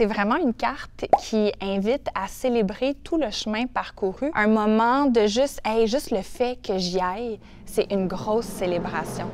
C'est vraiment une carte qui invite à célébrer tout le chemin parcouru. Un moment de juste, hey, juste le fait que j'y aille, c'est une grosse célébration.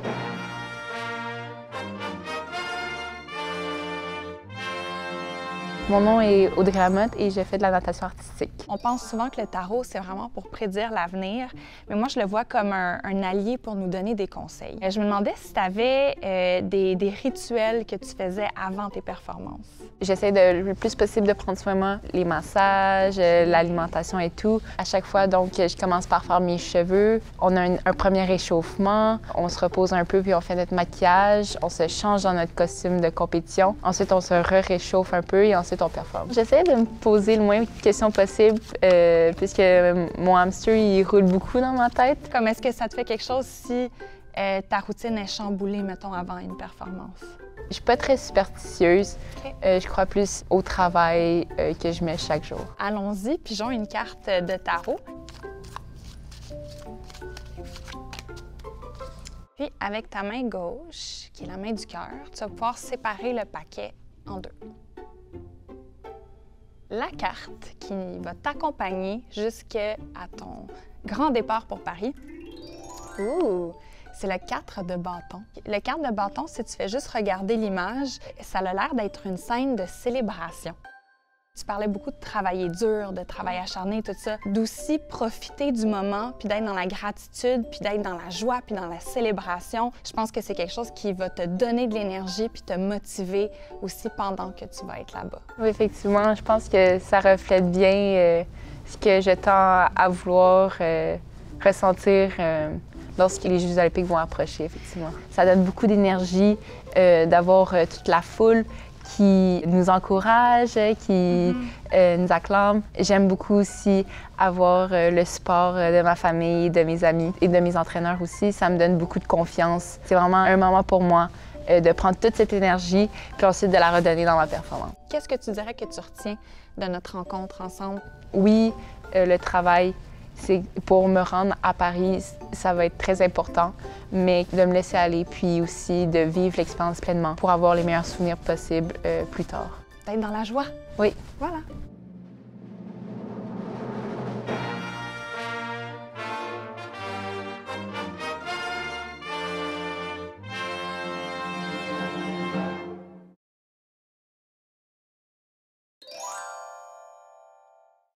Mon nom est Audrey Lamotte et je fais de la natation artistique. On pense souvent que le tarot, c'est vraiment pour prédire l'avenir, mais moi, je le vois comme un, allié pour nous donner des conseils. Je me demandais si tu avais euh, des, des, rituels que tu faisais avant tes performances. J'essaie de, le plus possible de prendre soin de moi, les massages, euh, l'alimentation et tout. À chaque fois, donc, je commence par faire mes cheveux. On a un, un premier réchauffement, on se repose un peu puis on fait notre maquillage, on se change dans notre costume de compétition. Ensuite, on se réchauffe un peu et ensuite performe. J'essaie de me poser le moins de questions possible euh, puisque mon hamster, il roule beaucoup dans ma tête. Comme est-ce que ça te fait quelque chose si euh, ta routine est chamboulée, mettons, avant une performance? Je suis pas très superstitieuse. Euh, je crois plus au travail que je mets chaque jour. Allons-y, pigeons une carte de tarot. Puis avec ta main gauche, qui est la main du cœur, tu vas pouvoir séparer le paquet en deux la carte qui va t'accompagner jusqu'à ton grand départ pour Paris. Ouh! C'est le 4 de bâton. Le 4 de bâton, si tu fais juste regarder l'image, ça a l'air d'être une scène de célébration. Tu parlais beaucoup de travailler dur, de travail acharné, tout ça. D'aussi profiter du moment, puis d'être dans la gratitude, puis d'être dans la joie, puis dans la célébration. Je pense que c'est quelque chose qui va te donner de l'énergie, puis te motiver aussi pendant que tu vas être là-bas. Oui, effectivement, je pense que ça reflète bien euh, ce que je tends à vouloir euh, ressentir. Euh, lorsque les Jeux olympiques vont approcher, effectivement. Ça donne beaucoup d'énergie d'avoir toute la foule qui nous encourage, qui mm-hmm. euh, nous acclame. J'aime beaucoup aussi avoir euh, le support euh, de ma famille, de mes amis et de mes entraîneurs aussi. Ça me donne beaucoup de confiance. C'est vraiment un moment pour moi de prendre toute cette énergie puis ensuite de la redonner dans ma performance. Qu'est-ce que tu dirais que tu retiens de notre rencontre ensemble? Oui, le travail, pour me rendre à Paris, ça va être très important, mais de me laisser aller, puis aussi de vivre l'expérience pleinement pour avoir les meilleurs souvenirs possibles euh, plus tard. D'être dans la joie. Oui. Voilà.